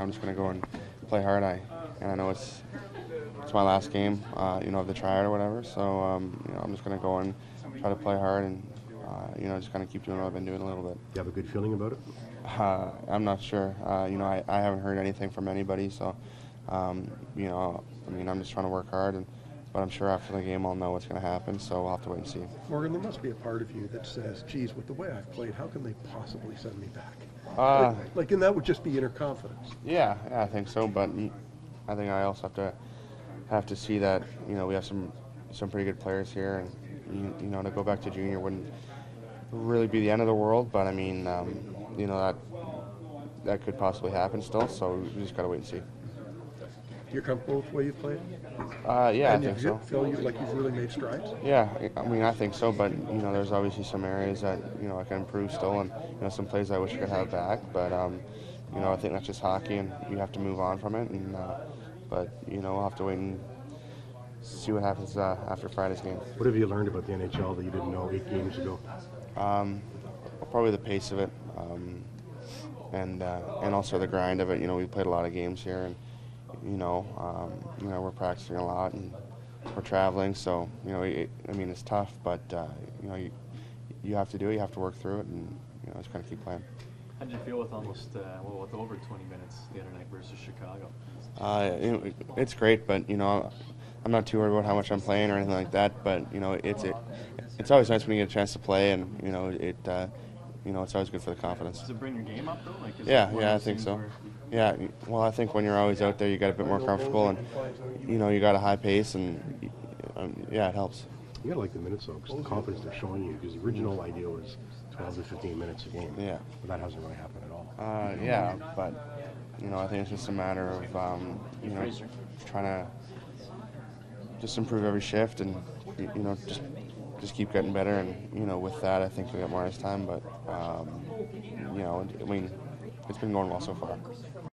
I'm just going to go and play hard. I and I know it's it's my last game, uh, you know, of the tryout or whatever. So um, you know, I'm just going to go and try to play hard and uh, you know just kind of keep doing what I've been doing a little bit. You have a good feeling about it? Uh, I'm not sure. Uh, you know, I, I haven't heard anything from anybody, so um, you know, I mean, I'm just trying to work hard, and but I'm sure after the game I'll know what's going to happen. So we'll have to wait and see. Morgan, there must be a part of you that says, geez, with the way I've played, how can they possibly send me back? Uh, like, like, and that would just be inner confidence. Yeah, yeah, I think so. But I think I also have to have to see that you know we have some some pretty good players here, and you, you know to go back to junior wouldn't really be the end of the world. But I mean, um, you know that that could possibly happen still. So we just got to wait and see. You're comfortable with the way you've played? Uh, yeah, and I think you so. feel you, like you've really made strides? Yeah, I mean, I think so, but you know, there's obviously some areas that you know I can improve still, and you know, some plays I wish I could have back. But um, you know, I think that's just hockey, and you have to move on from it. And uh, but you know, we'll have to wait and see what happens uh, after Friday's game. What have you learned about the NHL that you didn't know eight games ago? Um, probably the pace of it, um, and uh, and also the grind of it. You know, we played a lot of games here, and you know, um, you know, we're practicing a lot and we're traveling. So you know, it, I mean, it's tough, but uh, you know, you you have to do it. You have to work through it, and you know, just kind of keep playing. How did you feel with almost uh, well with over 20 minutes the other night versus Chicago? Uh, it, it's great, but you know, I'm not too worried about how much I'm playing or anything like that. But you know, it's it, it's always nice when you get a chance to play, and you know, it uh, you know, it's always good for the confidence. Does it bring your game up though? Like, is Yeah, yeah, I think so. where- Yeah, well, I think when you're always out there, you get a bit more comfortable, and you know, you got a high pace, and um, yeah, it helps. You gotta like the minutes though, 'cause the confidence they're showing you. Because the original idea was 12 to 15 minutes a game. Yeah. But that hasn't really happened at all. Uh, yeah, but you know, I think it's just a matter of um, you know trying to just improve every shift, and you know just just keep getting better. And you know, with that, I think we got more ice time. But um, you know, I mean, it's been going well so far.